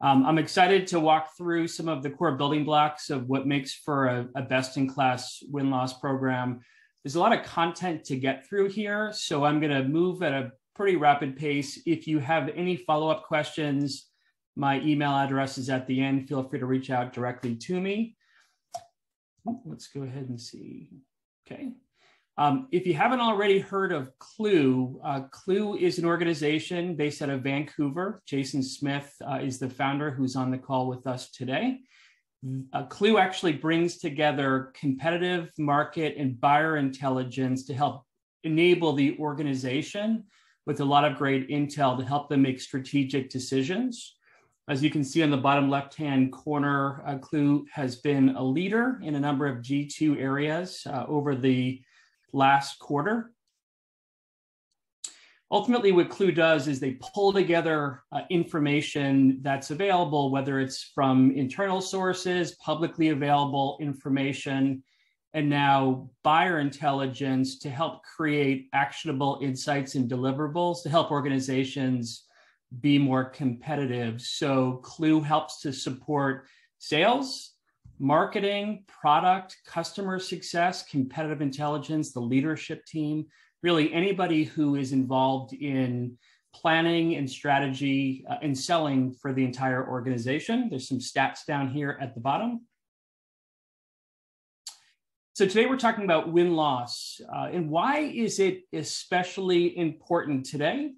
Um, I'm excited to walk through some of the core building blocks of what makes for a, a best in class win loss program. There's a lot of content to get through here, so I'm going to move at a pretty rapid pace. If you have any follow up questions, my email address is at the end. Feel free to reach out directly to me. Let's go ahead and see. Okay. Um, if you haven't already heard of Klue, uh, Klue is an organization based out of Vancouver. Jason Smith uh, is the founder who's on the call with us today. Uh, Klue actually brings together competitive market and buyer intelligence to help enable the organization with a lot of great intel to help them make strategic decisions. As you can see on the bottom left-hand corner, uh, Klue has been a leader in a number of G2 areas uh, over the last quarter. Ultimately, what Klue does is they pull together uh, information that's available, whether it's from internal sources, publicly available information, and now buyer intelligence to help create actionable insights and deliverables to help organizations be more competitive. So Klue helps to support sales, marketing, product, customer success, competitive intelligence, the leadership team, really anybody who is involved in planning and strategy uh, and selling for the entire organization. There's some stats down here at the bottom. So today we're talking about win loss uh, and why is it especially important today?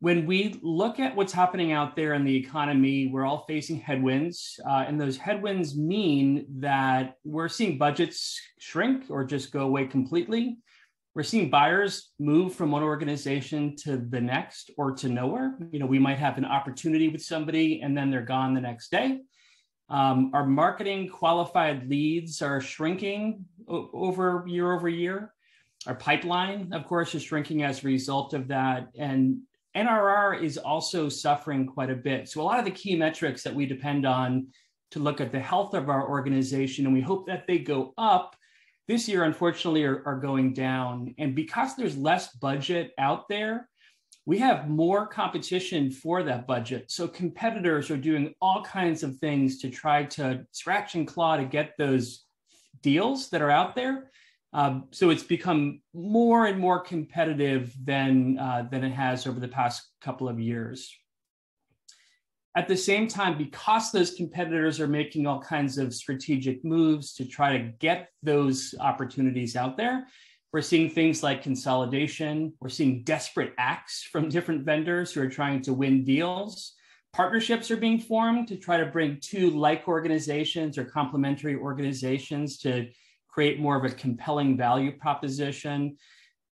When we look at what's happening out there in the economy, we're all facing headwinds. Uh, and those headwinds mean that we're seeing budgets shrink or just go away completely. We're seeing buyers move from one organization to the next or to nowhere. You know, we might have an opportunity with somebody and then they're gone the next day. Um, our marketing qualified leads are shrinking o- over year over year. Our pipeline, of course, is shrinking as a result of that. And NRR is also suffering quite a bit. So, a lot of the key metrics that we depend on to look at the health of our organization, and we hope that they go up this year, unfortunately, are, are going down. And because there's less budget out there, we have more competition for that budget. So, competitors are doing all kinds of things to try to scratch and claw to get those deals that are out there. Um, so it's become more and more competitive than uh, than it has over the past couple of years. At the same time, because those competitors are making all kinds of strategic moves to try to get those opportunities out there, we're seeing things like consolidation. We're seeing desperate acts from different vendors who are trying to win deals. Partnerships are being formed to try to bring two like organizations or complementary organizations to create more of a compelling value proposition.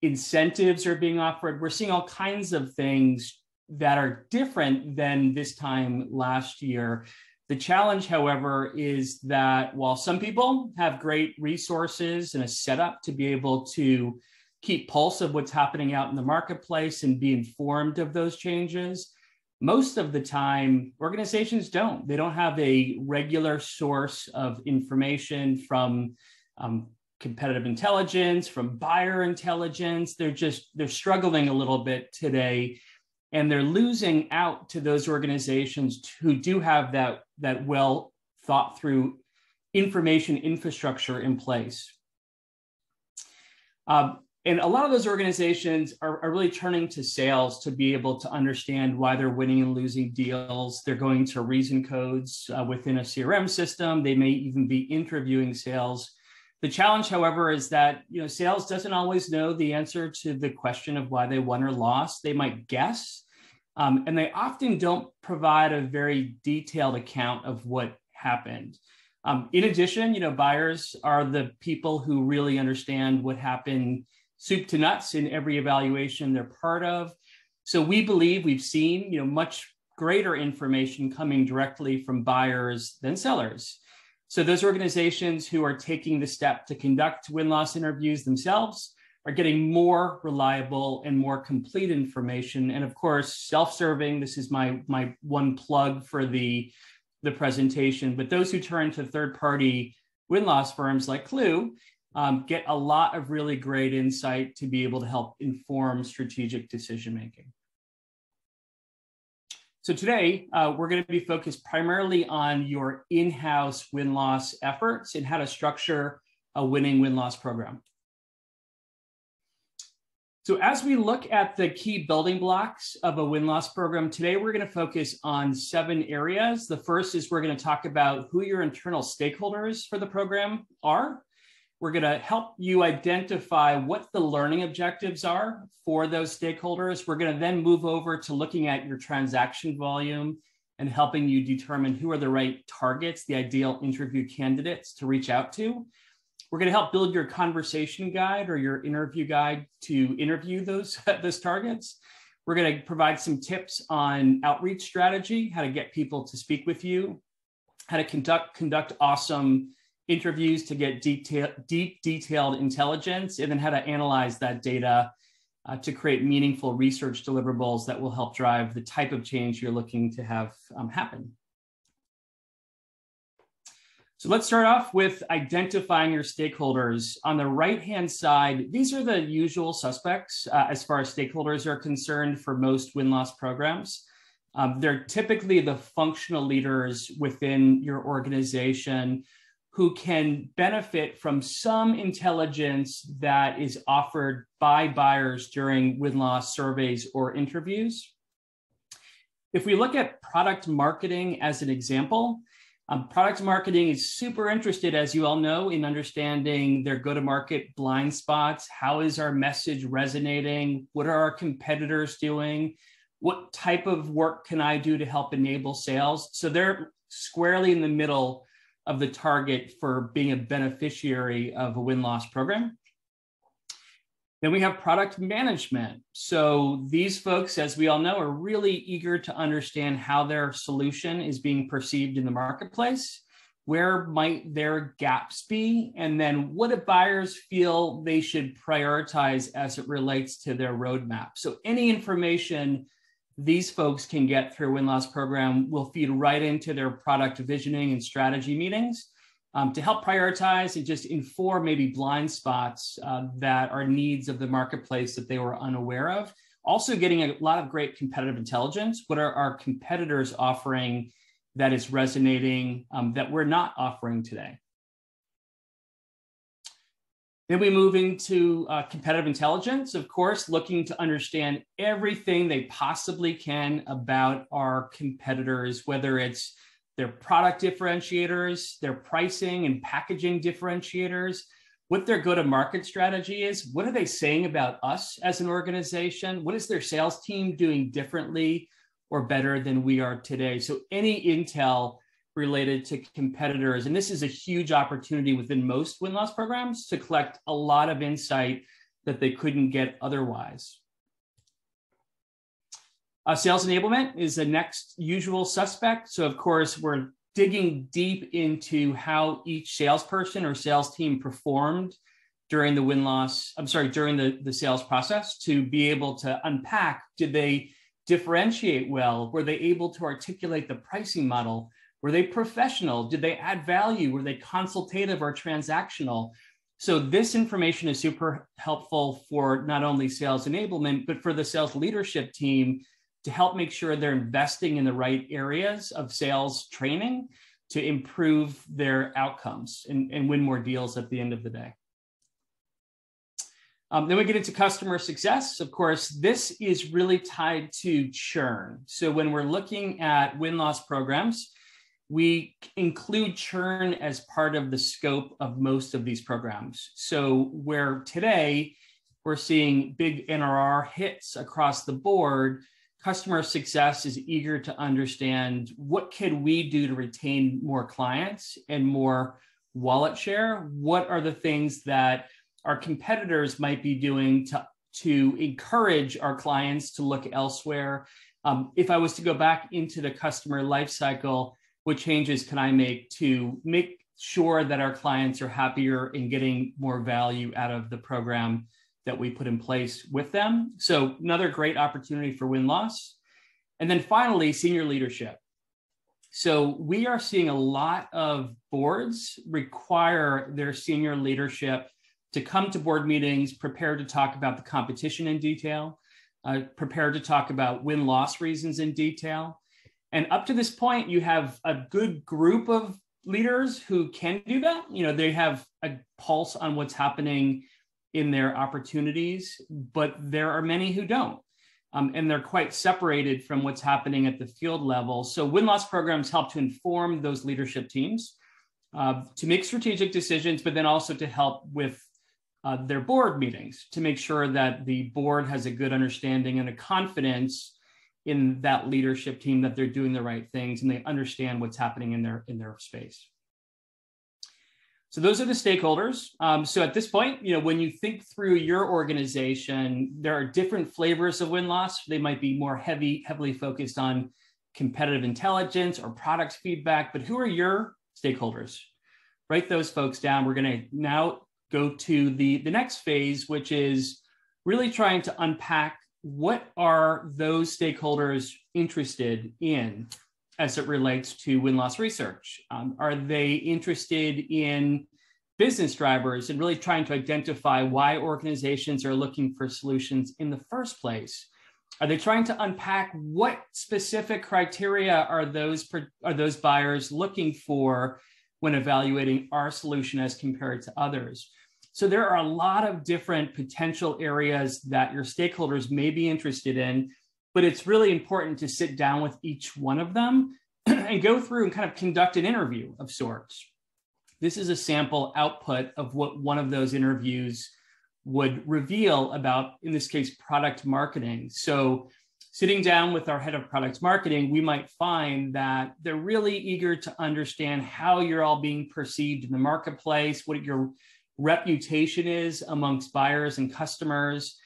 Incentives are being offered. We're seeing all kinds of things that are different than this time last year. The challenge, however, is that while some people have great resources and a setup to be able to keep pulse of what's happening out in the marketplace and be informed of those changes, most of the time organizations don't. They don't have a regular source of information from um, competitive intelligence, from buyer intelligence. They're just they're struggling a little bit today, and they're losing out to those organizations who do have that that well thought through information infrastructure in place. Um, and a lot of those organizations are, are, really turning to sales to be able to understand why they're winning and losing deals. They're going to reason codes uh, within a CRM system. They may even be interviewing sales the challenge, however, is that you know sales doesn't always know the answer to the question of why they won or lost. They might guess, um, and they often don't provide a very detailed account of what happened. Um, in addition, you know, buyers are the people who really understand what happened soup to nuts in every evaluation they're part of. So we believe we've seen, you know, much greater information coming directly from buyers than sellers. So those organizations who are taking the step to conduct win-loss interviews themselves are getting more reliable and more complete information. And of course, self-serving, this is my, my one plug for the, the presentation, but those who turn to third-party win-loss firms like Klue um, get a lot of really great insight to be able to help inform strategic decision-making. So today, uh, we're going to be focused primarily on your in-house win-loss efforts and how to structure a winning win-loss program. So as we look at the key building blocks of a win-loss program, today we're going to focus on seven areas. The first is we're going to talk about who your internal stakeholders for the program are. We're going to help you identify what the learning objectives are for those stakeholders. We're going to then move over to looking at your transaction volume and helping you determine who are the right targets, the ideal interview candidates to reach out to. We're going to help build your conversation guide or your interview guide to interview those, those targets. We're going to provide some tips on outreach strategy, how to get people to speak with you, how to conduct, conduct awesome interviews to get detail, deep, detailed intelligence, and then how to analyze that data uh, to create meaningful research deliverables that will help drive the type of change you're looking to have um, happen. So let's start off with identifying your stakeholders. On the right-hand side, these are the usual suspects uh, as far as stakeholders are concerned for most win-loss programs. Um, they're typically the functional leaders within your organization who can benefit from some intelligence that is offered by buyers during win loss surveys or interviews. If we look at product marketing as an example, um, product marketing is super interested, as you all know, in understanding their go to market blind spots. How is our message resonating? What are our competitors doing? What type of work can I do to help enable sales? So they're squarely in the middle of the target for being a beneficiary of a win loss program. Then we have product management. So these folks, as we all know, are really eager to understand how their solution is being perceived in the marketplace. Where might their gaps be? And then what do buyers feel they should prioritize as it relates to their roadmap? So any information these folks can get through win-loss program will feed right into their product visioning and strategy meetings um, to help prioritize and just inform maybe blind spots uh, that are needs of the marketplace that they were unaware of. Also, getting a lot of great competitive intelligence. What are our competitors offering that is resonating um, that we're not offering today? Then we move into uh, competitive intelligence, of course, looking to understand everything they possibly can about our competitors, whether it's their product differentiators, their pricing and packaging differentiators, what their go to market strategy is, what are they saying about us as an organization, what is their sales team doing differently or better than we are today. So, any intel related to competitors. And this is a huge opportunity within most win loss programs to collect a lot of insight that they couldn't get otherwise. Uh, sales enablement is the next usual suspect. So, of course, we're digging deep into how each salesperson or sales team performed during the win loss, I'm sorry, during the, the sales process to be able to unpack did they differentiate well? Were they able to articulate the pricing model? Were they professional? Did they add value? Were they consultative or transactional? So this information is super helpful for not only sales enablement, but for the sales leadership team to help make sure they're investing in the right areas of sales training to improve their outcomes and, and win more deals at the end of the day. Um, then we get into customer success. Of course, this is really tied to churn. So when we're looking at win loss programs, we include churn as part of the scope of most of these programs. So, where today we're seeing big NRR hits across the board, customer success is eager to understand what can we do to retain more clients and more wallet share? What are the things that our competitors might be doing to, to encourage our clients to look elsewhere? Um, if I was to go back into the customer lifecycle, what changes can I make to make sure that our clients are happier in getting more value out of the program that we put in place with them? So, another great opportunity for win loss. And then finally, senior leadership. So, we are seeing a lot of boards require their senior leadership to come to board meetings prepared to talk about the competition in detail, uh, prepared to talk about win loss reasons in detail And up to this point, you have a good group of leaders who can do that. You know, they have a pulse on what's happening in their opportunities, but there are many who don't. Um, and they're quite separated from what's happening at the field level. So win loss programs help to inform those leadership teams uh, to make strategic decisions, but then also to help with uh, their board meetings to make sure that the board has a good understanding and a confidence in that leadership team that they're doing the right things and they understand what's happening in their in their space. So those are the stakeholders. Um, so at this point, you know, when you think through your organization, there are different flavors of win loss. They might be more heavy, heavily focused on competitive intelligence or product feedback. But who are your stakeholders? Write those folks down. We're going to now go to the the next phase, which is really trying to unpack what are those stakeholders interested in as it relates to win loss research? Um, are they interested in business drivers and really trying to identify why organizations are looking for solutions in the first place? Are they trying to unpack what specific criteria are those are those buyers looking for when evaluating our solution as compared to others? So there are a lot of different potential areas that your stakeholders may be interested in but it's really important to sit down with each one of them and go through and kind of conduct an interview of sorts. This is a sample output of what one of those interviews would reveal about, in this case, product marketing. So, sitting down with our head of product marketing, we might find that they're really eager to understand how you're all being perceived in the marketplace, what your reputation is amongst buyers and customers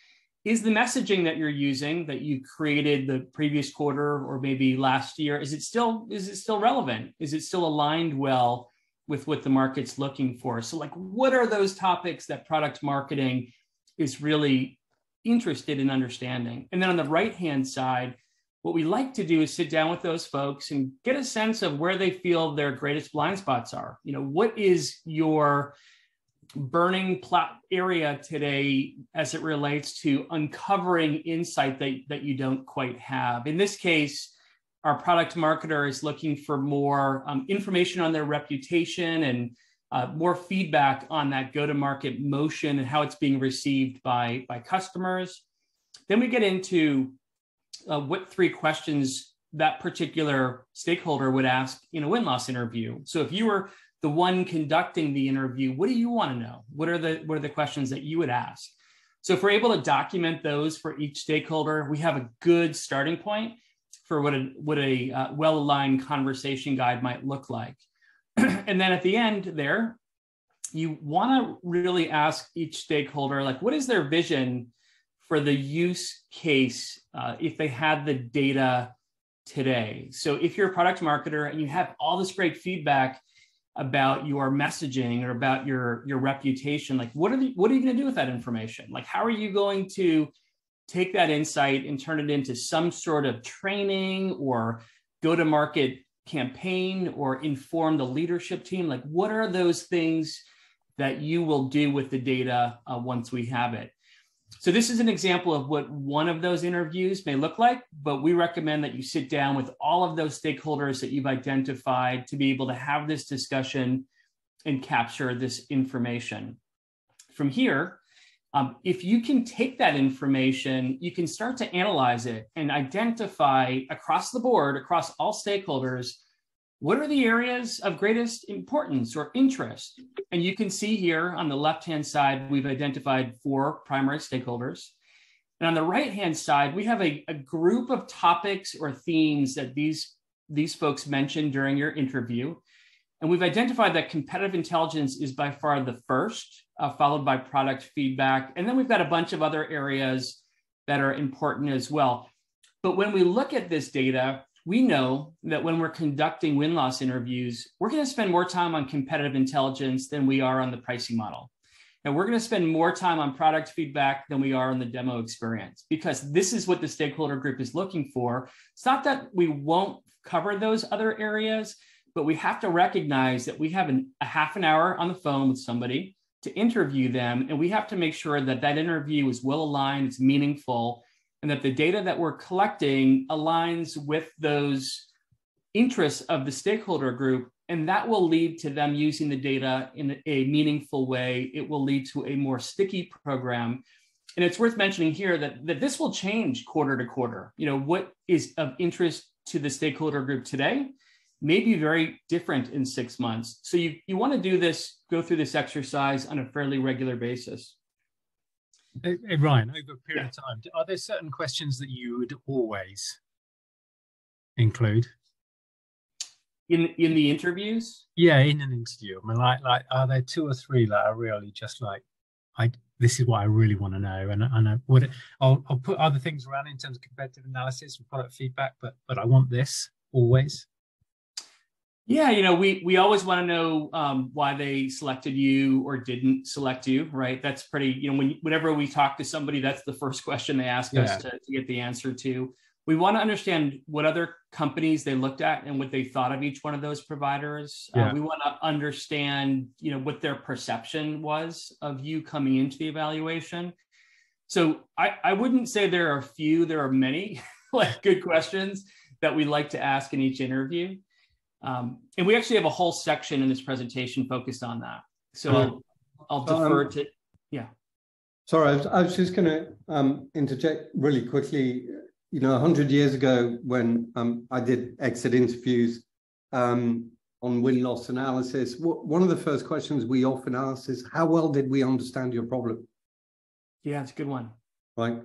is the messaging that you're using that you created the previous quarter or maybe last year is it still is it still relevant? Is it still aligned well with what the market's looking for? So like what are those topics that product marketing is really interested in understanding? And then on the right hand side what we like to do is sit down with those folks and get a sense of where they feel their greatest blind spots are. You know what is your burning plot area today as it relates to uncovering insight that, that you don't quite have. In this case, our product marketer is looking for more um, information on their reputation and uh, more feedback on that go-to-market motion and how it's being received by, by customers. Then we get into uh, what three questions that particular stakeholder would ask in a win-loss interview. So if you were the one conducting the interview, what do you want to know? What are the what are the questions that you would ask? So if we're able to document those for each stakeholder, we have a good starting point for what a what a uh, well-aligned conversation guide might look like. and then at the end there, you want to really ask each stakeholder like what is their vision for the use case uh, if they had the data today. So if you're a product marketer and you have all this great feedback about your messaging or about your your reputation? Like what are the, what are you going to do with that information? Like how are you going to take that insight and turn it into some sort of training or go to market campaign or inform the leadership team? Like what are those things that you will do with the data uh, once we have it so this is an example of what one of those interviews may look like, but we recommend that you sit down with all of those stakeholders that you've identified to be able to have this discussion and capture this information. From here, um, if you can take that information, you can start to analyze it and identify across the board, across all stakeholders, what are the areas of greatest importance or interest? And you can see here on the left-hand side, we've identified four primary stakeholders. And on the right-hand side, we have a, a group of topics or themes that these, these folks mentioned during your interview. And we've identified that competitive intelligence is by far the first, uh, followed by product feedback. And then we've got a bunch of other areas that are important as well. But when we look at this data, we know that when we're conducting win loss interviews, we're going to spend more time on competitive intelligence than we are on the pricing model. And we're going to spend more time on product feedback than we are on the demo experience because this is what the stakeholder group is looking for. It's not that we won't cover those other areas, but we have to recognize that we have an, a half an hour on the phone with somebody to interview them. And we have to make sure that that interview is well aligned, it's meaningful, and that the data that we're collecting aligns with those interests of the stakeholder group and that will lead to them using the data in a meaningful way. It will lead to a more sticky program. And it's worth mentioning here that, that this will change quarter to quarter. You know what is of interest to the stakeholder group today may be very different in six months. So you, you want to do this go through this exercise on a fairly regular basis hey, hey ryan over a period yeah. of time are there certain questions that you would always include? In in the interviews? Yeah in an interview. I mean like like are there two or three that are really just like i this is what i really want to know and, and I would I'll, I'll put other things around in terms of competitive analysis and product feedback but but i want this always yeah you know we we always want to know um, why they selected you or didn't select you right that's pretty you know when whenever we talk to somebody that's the first question they ask yeah. us to, to get the answer to we want to understand what other companies they looked at and what they thought of each one of those providers. Uh, yeah. Uh, we want to understand, you know, what their perception was of you coming into the evaluation. So I, I wouldn't say there are a few, there are many like good questions that we like to ask in each interview. Um, and we actually have a whole section in this presentation focused on that. So I'll, I'll defer um, to, yeah. Sorry, I was, I was just going to um, interject really quickly you know, 100 years ago when um, I did exit interviews um, on win loss analysis, one of the first questions we often ask is, how well did we understand your problem? Yeah, it's a good one. Right.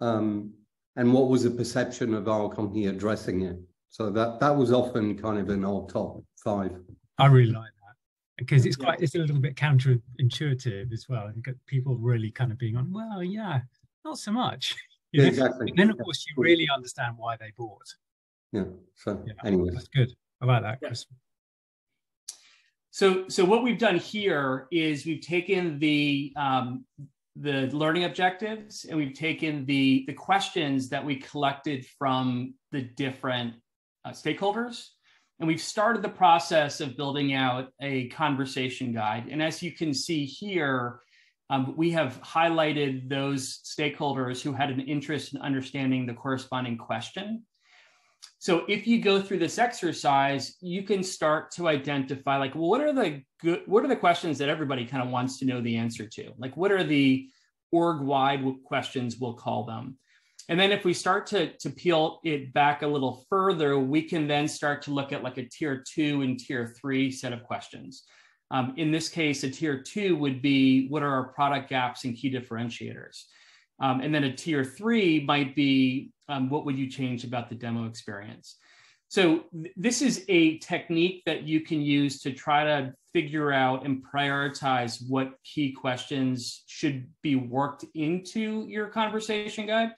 Um, and what was the perception of our company addressing it? So that that was often kind of in our top five. I really like that because it's quite it's a little bit counterintuitive as well. And people really kind of being on, well, yeah, not so much. Yeah, exactly. And then, of course, you really understand why they bought. Yeah. So, yeah, anyway, that's good. How about that, Chris? So, so what we've done here is we've taken the um, the learning objectives and we've taken the the questions that we collected from the different uh, stakeholders and we've started the process of building out a conversation guide and as you can see here um, we have highlighted those stakeholders who had an interest in understanding the corresponding question. So if you go through this exercise, you can start to identify like, well, what are the good, what are the questions that everybody kind of wants to know the answer to? Like, what are the org-wide questions, we'll call them. And then if we start to, to peel it back a little further, we can then start to look at like a tier two and tier three set of questions. Um, in this case, a tier two would be what are our product gaps and key differentiators? Um, and then a tier three might be um, what would you change about the demo experience? So th- this is a technique that you can use to try to figure out and prioritize what key questions should be worked into your conversation guide.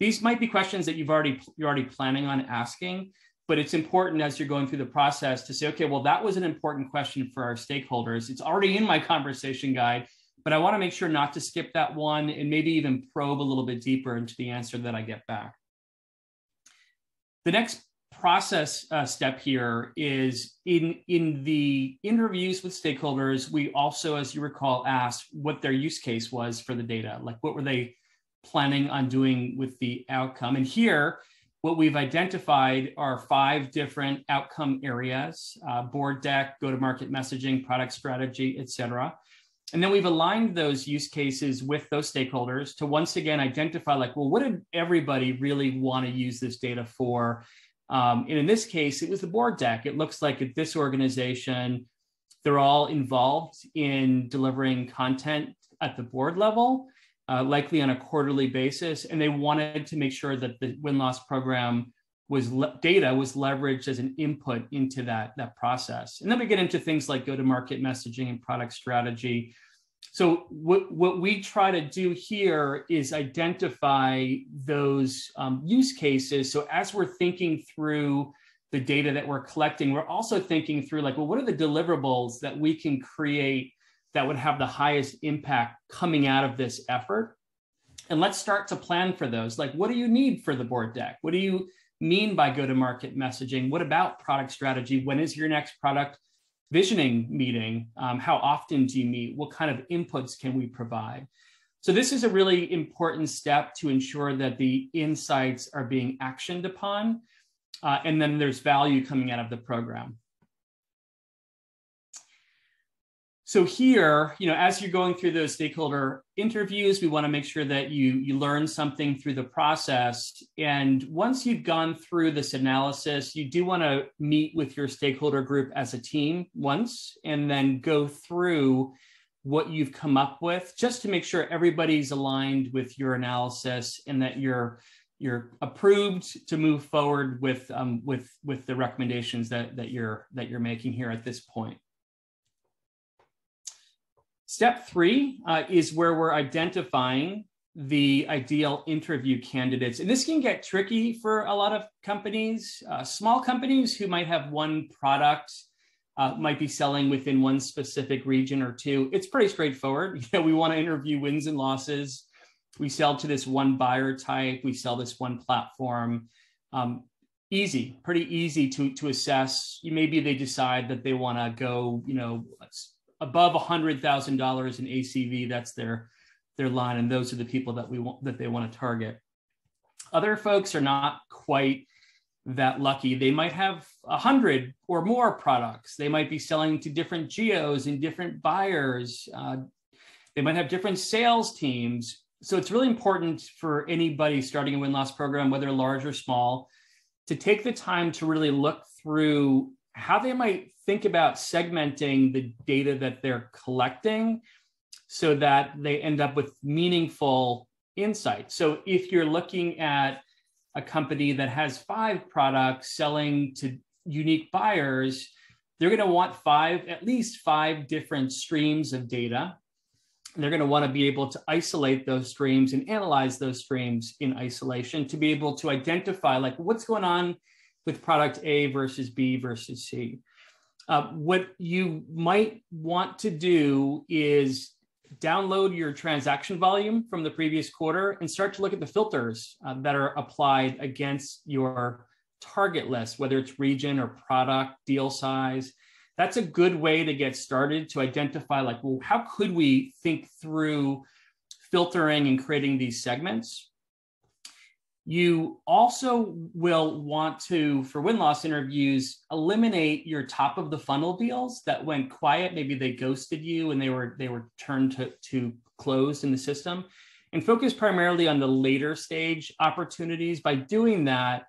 These might be questions that you've already you're already planning on asking, but it's important as you're going through the process to say, okay, well, that was an important question for our stakeholders. It's already in my conversation guide, but I want to make sure not to skip that one and maybe even probe a little bit deeper into the answer that I get back. The next process uh, step here is in, in the interviews with stakeholders, we also, as you recall, asked what their use case was for the data. Like what were they planning on doing with the outcome? And here, what we've identified are five different outcome areas uh, board deck go to market messaging product strategy et cetera. And then we've aligned those use cases with those stakeholders to once again identify like well what did everybody really want to use this data for? Um, and in this case it was the board deck. It looks like at this organization they're all involved in delivering content at the board level uh, likely on a quarterly basis, and they wanted to make sure that the win loss program was le- data was leveraged as an input into that that process. And then we get into things like go to market messaging and product strategy. So what what we try to do here is identify those um, use cases. So as we're thinking through the data that we're collecting, we're also thinking through like, well, what are the deliverables that we can create that would have the highest impact coming out of this effort. And let's start to plan for those. Like, what do you need for the board deck? What do you mean by go to market messaging? What about product strategy? When is your next product visioning meeting? Um, how often do you meet? What kind of inputs can we provide? So, this is a really important step to ensure that the insights are being actioned upon. uh, and then there's value coming out of the program. So here, you know, as you're going through those stakeholder interviews, we want to make sure that you you learn something through the process. And once you've gone through this analysis, you do want to meet with your stakeholder group as a team once, and then go through what you've come up with, just to make sure everybody's aligned with your analysis and that you're you're approved to move forward with um, with with the recommendations that that you're that you're making here at this point. Step three uh, is where we're identifying the ideal interview candidates. And this can get tricky for a lot of companies. Uh, small companies who might have one product, uh, might be selling within one specific region or two. It's pretty straightforward. You know, we want to interview wins and losses. We sell to this one buyer type. We sell this one platform. Um, easy, pretty easy to to assess. Maybe they decide that they want to go, you know, above $100,000 in ACV, that's their, their line. And those are the people that we want, that they want to target. Other folks are not quite that lucky. They might have a hundred or more products. They might be selling to different geos and different buyers. Uh, they might have different sales teams. So it's really important for anybody starting a win loss program, whether large or small, to take the time to really look through how they might think about segmenting the data that they're collecting so that they end up with meaningful insights. So if you're looking at a company that has five products selling to unique buyers, they're going to want five, at least five different streams of data. They're going to want to be able to isolate those streams and analyze those streams in isolation to be able to identify like what's going on with product A versus B versus C. Uh, what you might want to do is download your transaction volume from the previous quarter and start to look at the filters uh, that are applied against your target list, whether it's region or product, deal size. That's a good way to get started to identify, like, well, how could we think through filtering and creating these segments? You also will want to, for win loss interviews, eliminate your top of the funnel deals that went quiet. Maybe they ghosted you and they were they were turned to, to closed in the system, and focus primarily on the later stage opportunities. By doing that,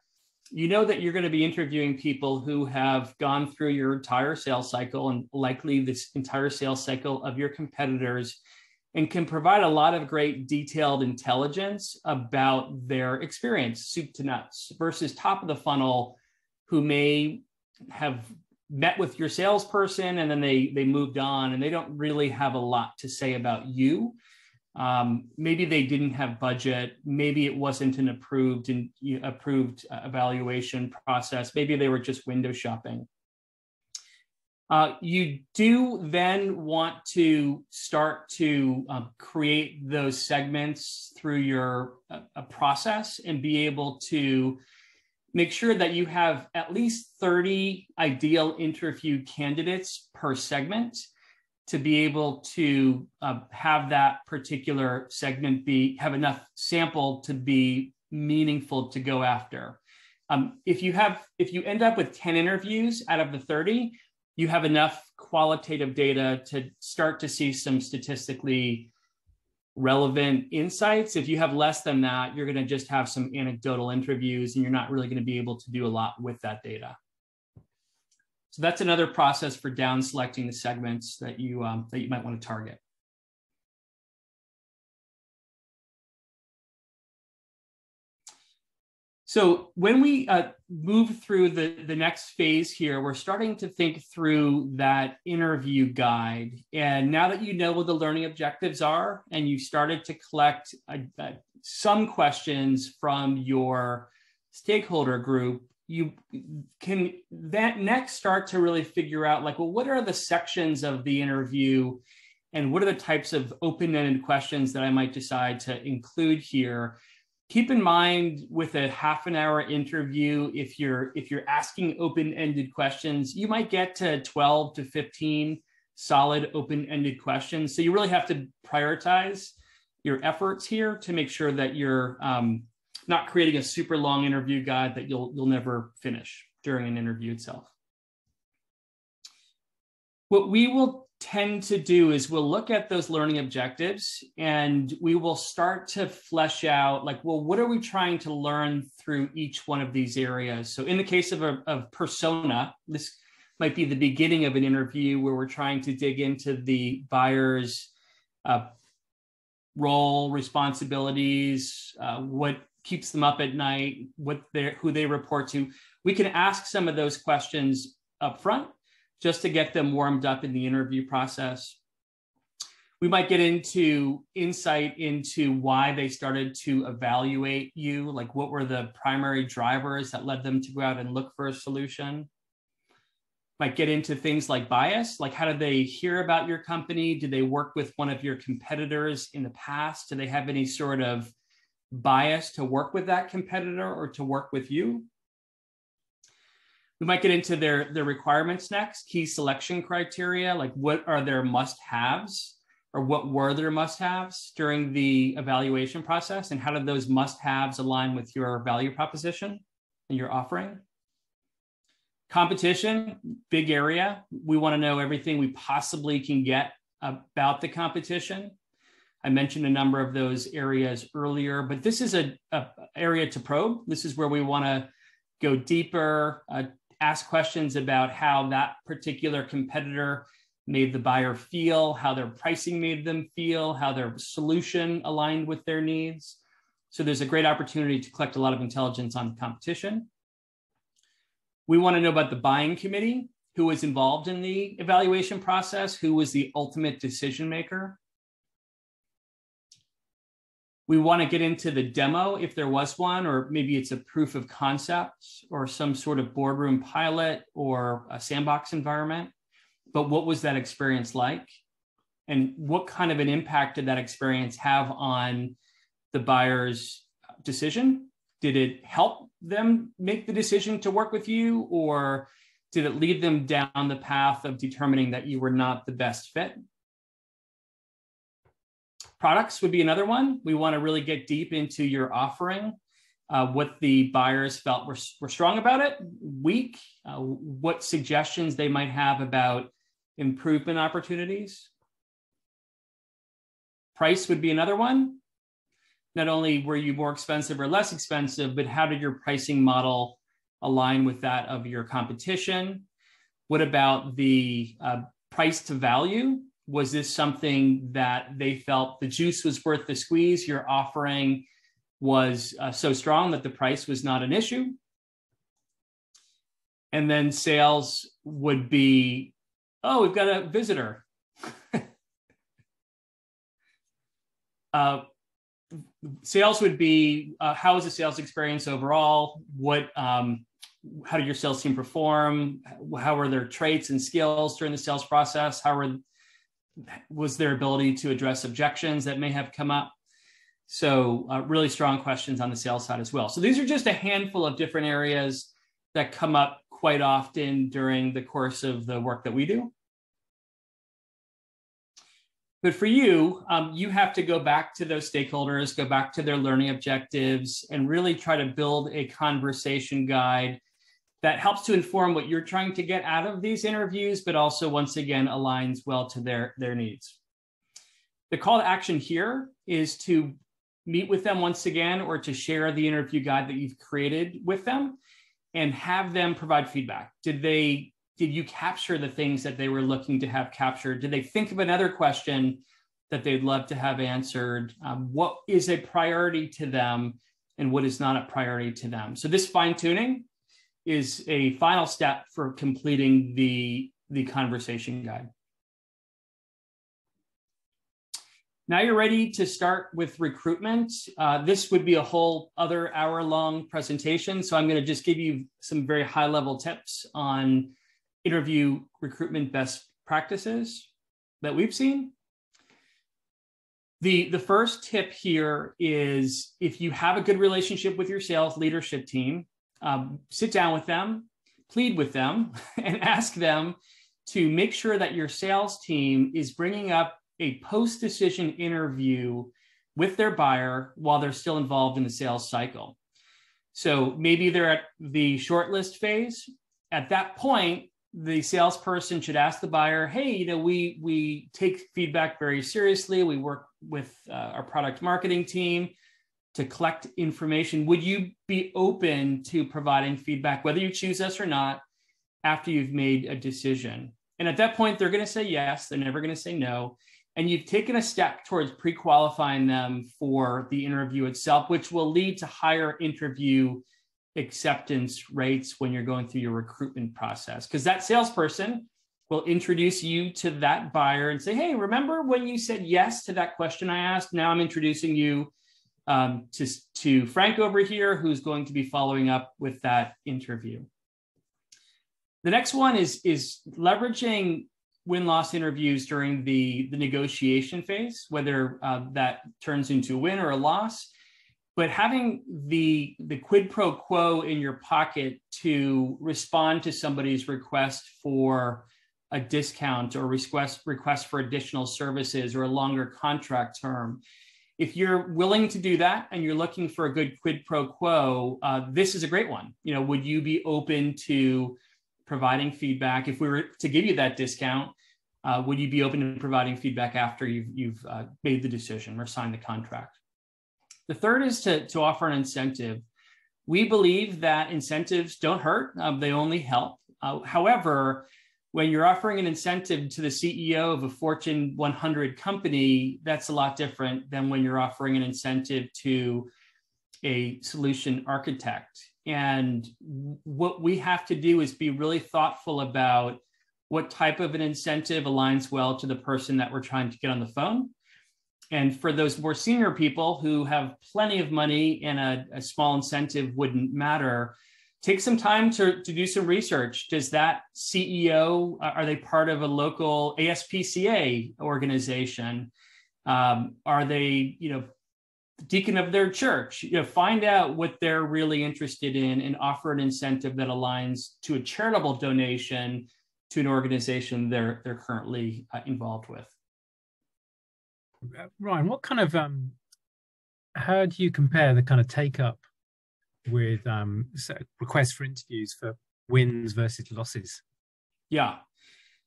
you know that you're going to be interviewing people who have gone through your entire sales cycle and likely this entire sales cycle of your competitors and can provide a lot of great detailed intelligence about their experience, soup to nuts, versus top of the funnel, who may have met with your salesperson and then they they moved on and they don't really have a lot to say about you. Um, maybe they didn't have budget. Maybe it wasn't an approved and approved evaluation process. Maybe they were just window shopping. Uh, you do then want to start to um, create those segments through your uh, process and be able to make sure that you have at least 30 ideal interview candidates per segment to be able to uh, have that particular segment be have enough sample to be meaningful to go after. Um, if you have if you end up with 10 interviews out of the 30 you have enough qualitative data to start to see some statistically relevant insights. If you have less than that, you're going to just have some anecdotal interviews and you're not really going to be able to do a lot with that data. So that's another process for down selecting the segments that you um, that you might want to target. So when we uh, move through the, the next phase here, we're starting to think through that interview guide. And now that you know what the learning objectives are, and you've started to collect uh, uh, some questions from your stakeholder group, you can that next start to really figure out like, well, what are the sections of the interview and what are the types of open-ended questions that I might decide to include here? Keep in mind with a half an hour interview if you're if you're asking open-ended questions you might get to 12 to 15 solid open-ended questions so you really have to prioritize your efforts here to make sure that you're um, not creating a super long interview guide that you'll you'll never finish during an interview itself. What we will tend to do is we'll look at those learning objectives and we will start to flesh out like well what are we trying to learn through each one of these areas? So in the case of a of persona this might be the beginning of an interview where we're trying to dig into the buyer's uh, role responsibilities uh, what keeps them up at night what they who they report to. We can ask some of those questions up front just to get them warmed up in the interview process. We might get into insight into why they started to evaluate you, like what were the primary drivers that led them to go out and look for a solution. Might get into things like bias, like how did they hear about your company? Did they work with one of your competitors in the past? Do they have any sort of bias to work with that competitor or to work with you? We might get into their their requirements next key selection criteria like what are their must haves or what were their must haves during the evaluation process and how did those must haves align with your value proposition and your offering? Competition big area. We want to know everything we possibly can get about the competition. I mentioned a number of those areas earlier but this is a, a area to probe. This is where we want to go deeper uh, ask questions about how that particular competitor made the buyer feel, how their pricing made them feel, how their solution aligned with their needs. So there's a great opportunity to collect a lot of intelligence on the competition. We want to know about the buying committee, who was involved in the evaluation process, who was the ultimate decision maker. We want to get into the demo if there was one, or maybe it's a proof of concept or some sort of boardroom pilot or a sandbox environment. But what was that experience like? And what kind of an impact did that experience have on the buyer's decision? Did it help them make the decision to work with you, or did it lead them down the path of determining that you were not the best fit? Products would be another one. We want to really get deep into your offering, uh, what the buyers felt were, were strong about it, weak, uh, what suggestions they might have about improvement opportunities. Price would be another one. Not only were you more expensive or less expensive, but how did your pricing model align with that of your competition? What about the uh, price to value? Was this something that they felt the juice was worth the squeeze? Your offering was uh, so strong that the price was not an issue. And then sales would be, oh, we've got a visitor. uh, sales would be, uh, how was the sales experience overall? What, um, how did your sales team perform? How were their traits and skills during the sales process? How were was their ability to address objections that may have come up. So, uh, really strong questions on the sales side as well. So, these are just a handful of different areas that come up quite often during the course of the work that we do. But for you, um, you have to go back to those stakeholders, go back to their learning objectives, and really try to build a conversation guide that helps to inform what you're trying to get out of these interviews, but also once again aligns well to their, their needs. The call to action here is to meet with them once again or to share the interview guide that you've created with them and have them provide feedback. Did they did you capture the things that they were looking to have captured? Did they think of another question that they'd love to have answered? Um, what is a priority to them and what is not a priority to them? So this fine tuning is a final step for completing the, the conversation guide. Now you're ready to start with recruitment. Uh, this would be a whole other hour long presentation. So I'm going to just give you some very high level tips on interview recruitment best practices that we've seen. The, the first tip here is if you have a good relationship with your sales leadership team, um, sit down with them, plead with them, and ask them to make sure that your sales team is bringing up a post decision interview with their buyer while they're still involved in the sales cycle. So maybe they're at the shortlist phase. At that point, the salesperson should ask the buyer, "Hey, you know, we we take feedback very seriously. We work with uh, our product marketing team to collect information. Would you be open to providing feedback, whether you choose us or not, after you've made a decision?" And at that point, they're going to say yes. They're never going to say no. And you've taken a step towards pre-qualifying them for the interview itself, which will lead to higher interview acceptance rates when you're going through your recruitment process. Because that salesperson will introduce you to that buyer and say, Hey, remember when you said yes to that question I asked? Now I'm introducing you um, to, to Frank over here, who's going to be following up with that interview. The next one is, is leveraging win loss interviews during the, the negotiation phase, whether uh, that turns into a win or a loss but having the the quid pro quo in your pocket to respond to somebody's request for a discount or request request for additional services or a longer contract term if you're willing to do that and you're looking for a good quid pro quo uh, this is a great one you know would you be open to providing feedback if we were to give you that discount uh, would you be open to providing feedback after you've, you've uh, made the decision or signed the contract the third is to, to offer an incentive. We believe that incentives don't hurt, um, they only help. Uh, however, when you're offering an incentive to the CEO of a Fortune 100 company, that's a lot different than when you're offering an incentive to a solution architect. And what we have to do is be really thoughtful about what type of an incentive aligns well to the person that we're trying to get on the phone and for those more senior people who have plenty of money and a, a, small incentive wouldn't matter, take some time to, to do some research. Does that CEO, uh, are they part of a local ASPCA organization? Um, are they, you know, deacon of their church? You know, find out what they're really interested in and offer an incentive that aligns to a charitable donation to an organization they're, they're currently uh, involved with. Uh, Ryan, what kind of um, how do you compare the kind of take up with um, requests for interviews for wins versus losses? Yeah.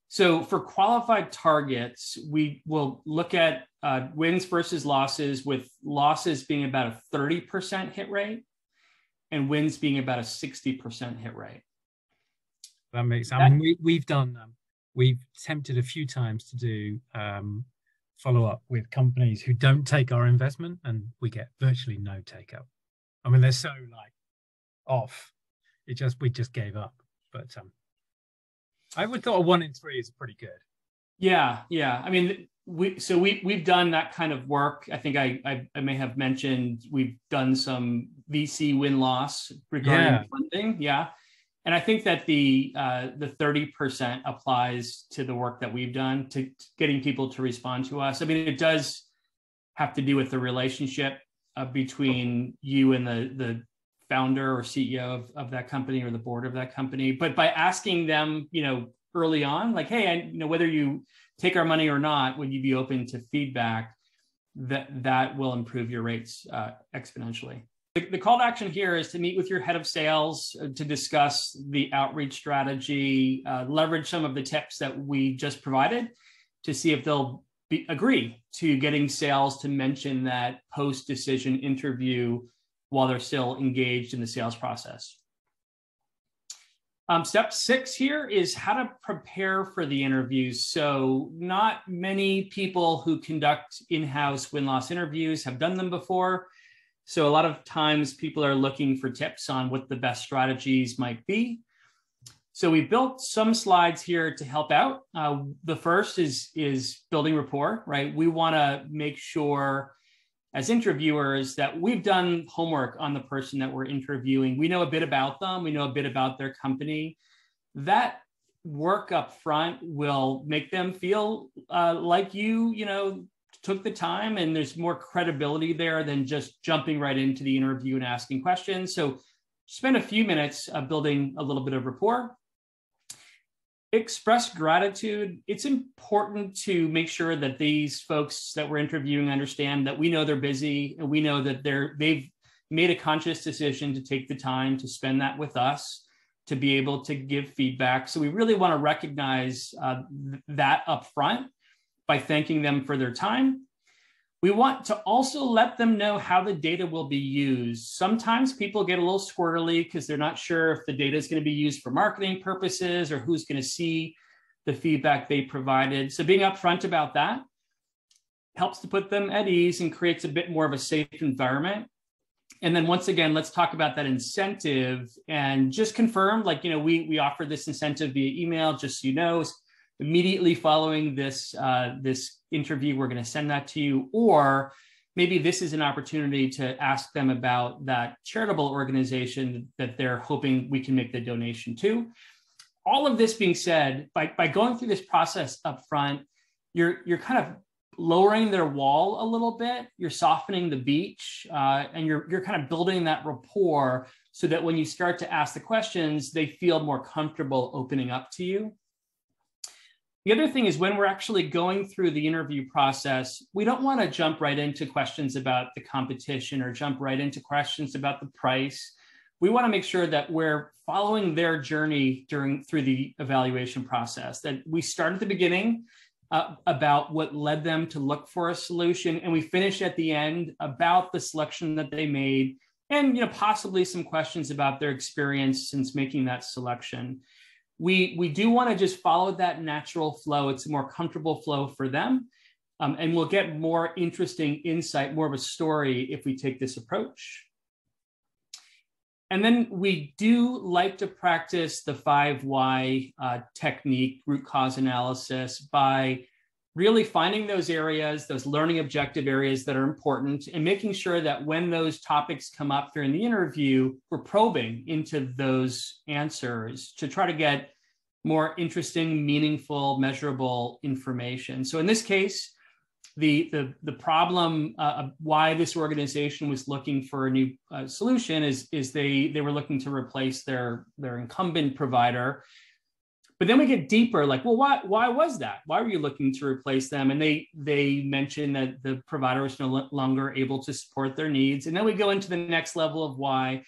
So for qualified targets, we will look at uh, wins versus losses, with losses being about a 30% hit rate and wins being about a 60% hit rate. That makes, sense. I mean, we, we've done, um, we've attempted a few times to do um, follow up with companies who don't take our investment and we get virtually no take up. I mean, they're so like off. It just, we just gave up. But um, I would thought a one in three is pretty good. Yeah. Yeah. I mean, we, so we, we've done that kind of work. I think I, I, I may have mentioned we've done some VC win loss regarding yeah. funding. Yeah and I think that the uh, the thirty percent applies to the work that we've done to, to, getting people to respond to us. I mean, it does have to do with the relationship uh, between you and the the founder or CEO of, of that company or the board of that company. But by asking them, you know, early on, like, hey, I, you know, whether you take our money or not, would you be open to feedback? That that will improve your rates uh, exponentially. The, the, call to action here is to meet with your head of sales uh, to discuss the outreach strategy, uh, leverage some of the tips that we just provided to see if they'll be, agree to getting sales to mention that post decision interview while they're still engaged in the sales process. Um, step six here is how to prepare for the interviews. So, not many people who conduct in house win loss interviews have done them before. So a lot of times people are looking for tips on what the best strategies might be. So we built some slides here to help out. Uh, the first is is building rapport, right? We want to make sure as interviewers that we've done homework on the person that we're interviewing. We know a bit about them. We know a bit about their company. That work up front will make them feel uh, like you, you know, took the time and there's more credibility there than just jumping right into the interview and asking questions. So spend a few minutes uh, building a little bit of rapport. Express gratitude. It's important to make sure that these folks that we're interviewing understand that we know they're busy and we know that they're they've made a conscious decision to take the time to spend that with us to be able to give feedback. So we really want to recognize uh, that up front by thanking them for their time. We want to also let them know how the data will be used. Sometimes people get a little squirrely because they're not sure if the data is going to be used for marketing purposes or who's going to see the feedback they provided. So being upfront about that helps to put them at ease and creates a bit more of a safe environment and then once again let's talk about that incentive and just confirm like you know we we offer this incentive via email just so you know immediately following this uh, this interview we're going to send that to you. Or maybe this is an opportunity to ask them about that charitable organization that they're hoping we can make the donation to. All of this being said by, by going through this process up front you're you're kind of lowering their wall a little bit. You're softening the beach uh, and you're you're kind of building that rapport so that when you start to ask the questions they feel more comfortable opening up to you the other thing is when we're actually going through the interview process we don't want to jump right into questions about the competition or jump right into questions about the price. We want to make sure that we're following their journey during through the evaluation process that we start at the beginning uh, about what led them to look for a solution and we finish at the end about the selection that they made and you know possibly some questions about their experience since making that selection we we do want to just follow that natural flow. It's a more comfortable flow for them um, and we'll get more interesting insight more of a story if we take this approach. And then we do like to practice the five why uh, technique, root cause analysis, by really finding those areas, those learning objective areas that are important, and making sure that when those topics come up during the interview, we're probing into those answers to try to get more interesting, meaningful, measurable information. So in this case, the the the problem uh, why this organization was looking for a new uh, solution is is they they were looking to replace their their incumbent provider but then we get deeper like well why why was that? Why were you looking to replace them? And they they mentioned that the provider was no longer able to support their needs. And then we go into the next level of why.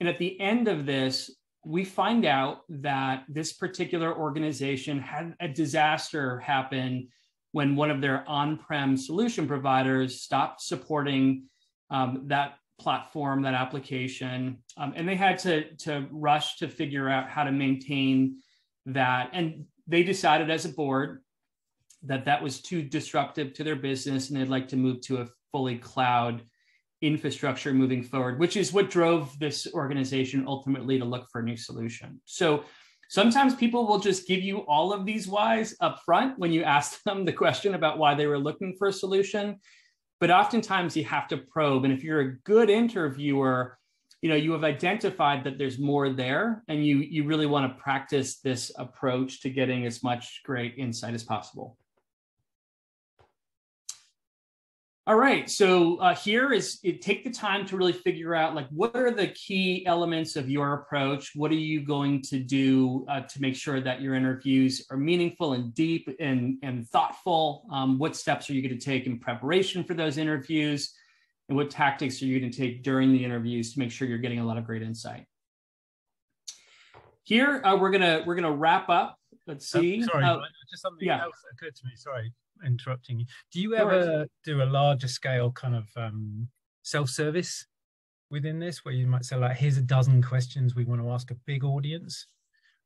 And at the end of this we find out that this particular organization had a disaster happen when one of their on-prem solution providers stopped supporting um, that platform, that application, um, and they had to to rush to figure out how to maintain that. And they decided as a board that that was too disruptive to their business, and they'd like to move to a fully cloud infrastructure moving forward, which is what drove this organization ultimately to look for a new solution. So Sometimes people will just give you all of these whys up front when you ask them the question about why they were looking for a solution. But oftentimes you have to probe. And if you're a good interviewer, you know you have identified that there's more there and you you really want to practice this approach to getting as much great insight as possible All right. So uh, here is it, take the time to really figure out like what are the key elements of your approach? What are you going to do uh, to make sure that your interviews are meaningful and deep and, and thoughtful? Um, what steps are you going to take in preparation for those interviews? And what tactics are you going to take during the interviews to make sure you're getting a lot of great insight? Here uh, we're gonna we're gonna wrap up. Let's oh, see. sorry, uh, just something yeah. else occurred to me. Sorry interrupting you. Do you ever do a larger scale kind of um, self-service within this, where you might say, like, here's a dozen questions we want to ask a big audience,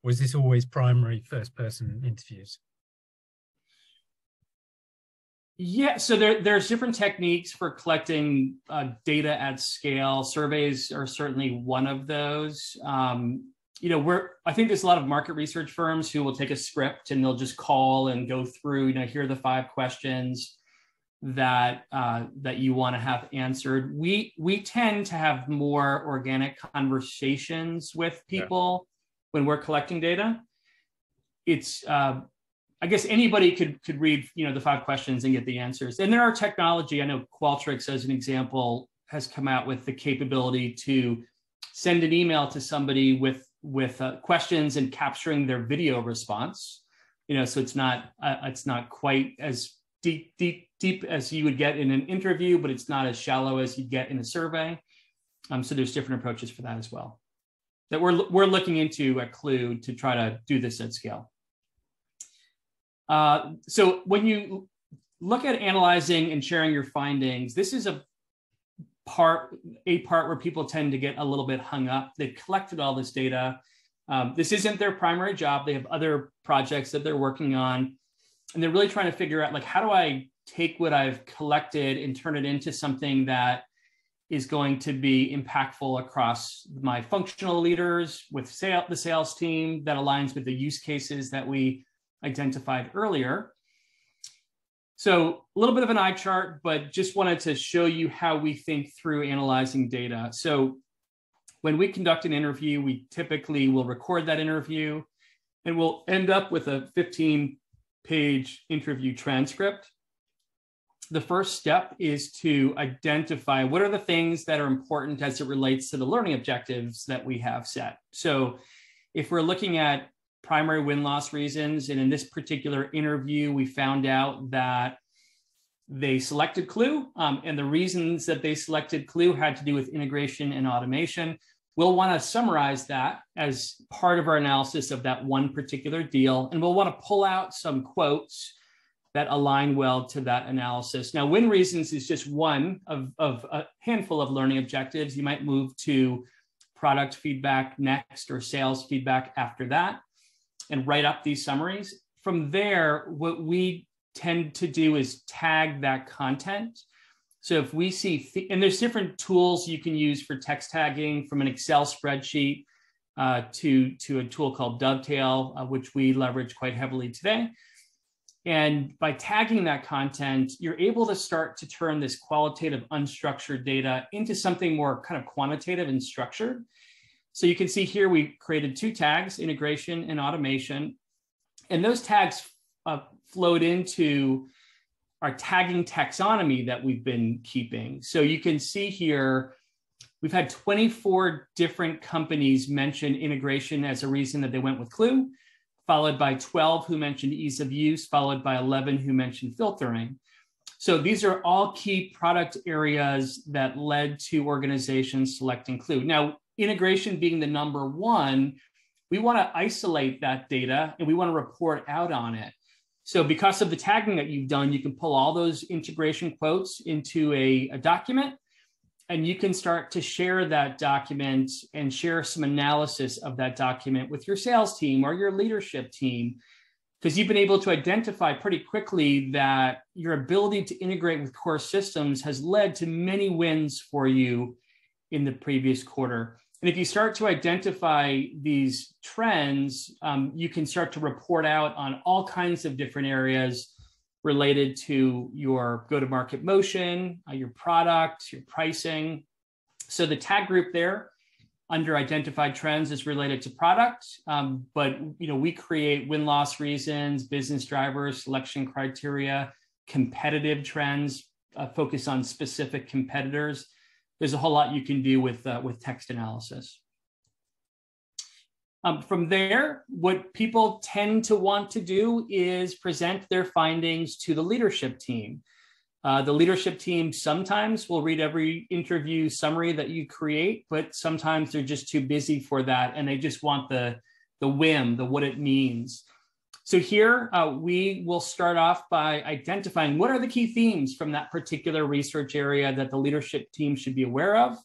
or is this always primary first-person interviews? Yeah, so there, there's different techniques for collecting uh, data at scale. Surveys are certainly one of those. Um, you know, we're I think there's a lot of market research firms who will take a script and they'll just call and go through, you know, here are the five questions that uh, that you want to have answered. We we tend to have more organic conversations with people yeah. when we're collecting data. It's uh, I guess anybody could could read you know the five questions and get the answers. And there are technology. I know Qualtrics, as an example, has come out with the capability to send an email to somebody with with uh, questions and capturing their video response. You know, so it's not uh, it's not quite as deep deep deep as you would get in an interview, but it's not as shallow as you get in a survey. Um, so there's different approaches for that as well. That we're we're looking into at Klue to try to do this at scale. Uh, so when you look at analyzing and sharing your findings, this is a part a part where people tend to get a little bit hung up. They've collected all this data. Um, this isn't their primary job. They have other projects that they're working on, and they're really trying to figure out like how do I take what I've collected and turn it into something that is going to be impactful across my functional leaders with sale, the sales team that aligns with the use cases that we identified earlier. So a little bit of an eye chart, but just wanted to show you how we think through analyzing data. So when we conduct an interview, we typically will record that interview and we'll end up with a 15 page interview transcript. The first step is to identify what are the things that are important as it relates to the learning objectives that we have set. So if we're looking at primary win loss reasons. And in this particular interview, we found out that they selected Klue, um, and the reasons that they selected Klue had to do with integration and automation. We'll want to summarize that as part of our analysis of that one particular deal, and we'll want to pull out some quotes that align well to that analysis. Now, win reasons is just one of, of a handful of learning objectives. You might move to product feedback next or sales feedback after that and write up these summaries. From there, what we tend to do is tag that content. So if we see, th- and there's different tools you can use for text tagging from an Excel spreadsheet uh, to, to a tool called Dovetail, uh, which we leverage quite heavily today. And by tagging that content, you're able to start to turn this qualitative, unstructured data into something more kind of quantitative and structured. So you can see here we created two tags, integration and automation. And those tags uh, flowed into our tagging taxonomy that we've been keeping. So you can see here, we've had 24 different companies mention integration as a reason that they went with Klue, followed by 12 who mentioned ease of use, followed by 11 who mentioned filtering. So these are all key product areas that led to organizations selecting Klue. Now, integration being the number one, we want to isolate that data and we want to report out on it. So because of the tagging that you've done, you can pull all those integration quotes into a, a document and you can start to share that document and share some analysis of that document with your sales team or your leadership team because you've been able to identify pretty quickly that your ability to integrate with core systems has led to many wins for you in the previous quarter. And if you start to identify these trends, um, you can start to report out on all kinds of different areas related to your go to market motion, uh, your product, your pricing. So the tag group there under identified trends is related to product, um, but you know we create win loss reasons, business drivers, selection criteria, competitive trends, uh, focus on specific competitors there's a whole lot you can do with, uh, with text analysis. Um, from there, what people tend to want to do is present their findings to the leadership team. Uh, the leadership team sometimes will read every interview summary that you create, but sometimes they're just too busy for that and they just want the, the whim, the what it means. So here uh, we will start off by identifying what are the key themes from that particular research area that the leadership team should be aware of.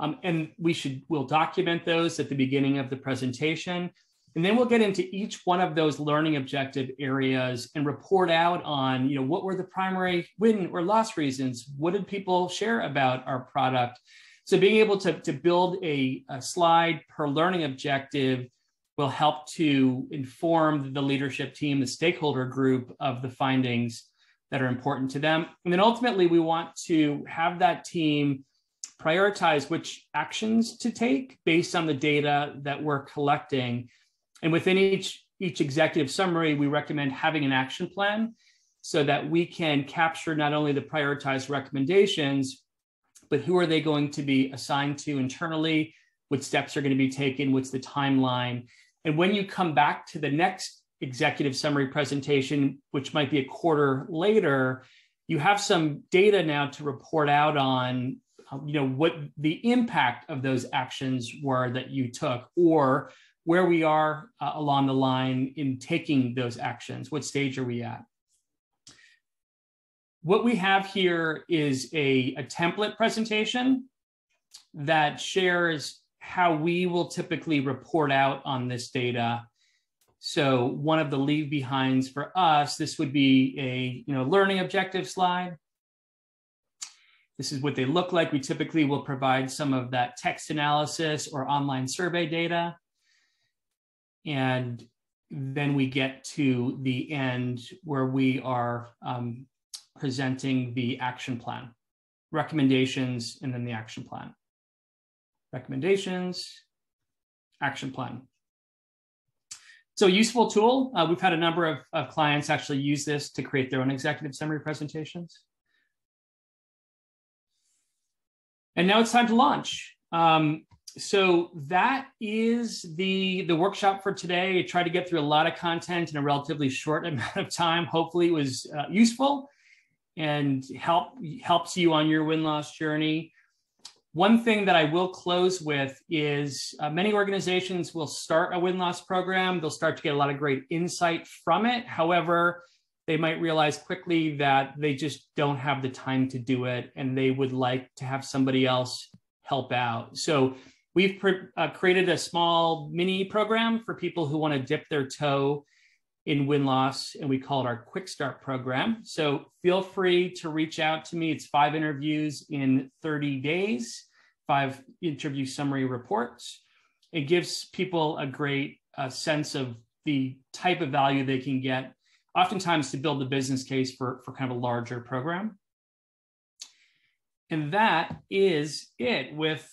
Um, and we should, we'll document those at the beginning of the presentation. And then we'll get into each one of those learning objective areas and report out on, you know, what were the primary win or loss reasons? What did people share about our product? So being able to, to build a, a slide per learning objective will help to inform the leadership team, the stakeholder group of the findings that are important to them. And then ultimately, we want to have that team prioritize which actions to take based on the data that we're collecting. And within each, each executive summary, we recommend having an action plan so that we can capture not only the prioritized recommendations, but who are they going to be assigned to internally what steps are going to be taken, what's the timeline. And when you come back to the next executive summary presentation, which might be a quarter later, you have some data now to report out on um, you know what the impact of those actions were that you took or where we are uh, along the line in taking those actions. What stage are we at? What we have here is a, a template presentation that shares how we will typically report out on this data so one of the leave behinds for us this would be a you know learning objective slide this is what they look like. We typically will provide some of that text analysis or online survey data. And then we get to the end where we are um, presenting the action plan, recommendations, and then the action plan. Recommendations, action plan. So useful tool. Uh, we've had a number of, of clients actually use this to create their own executive summary presentations. And now it's time to launch. Um, so that is the the workshop for today. I tried to get through a lot of content in a relatively short amount of time. Hopefully, it was uh, useful and help helps you on your win loss journey. One thing that I will close with is uh, many organizations will start a win loss program. They'll start to get a lot of great insight from it. However, they might realize quickly that they just don't have the time to do it and they would like to have somebody else help out. So we've uh, created a small mini program for people who want to dip their toe in win loss, and we call it our Quick Start program. So feel free to reach out to me. It's five interviews in 30 days, five interview summary reports. It gives people a great uh, sense of the type of value they can get oftentimes to build the business case for, for kind of a larger program. And that is it with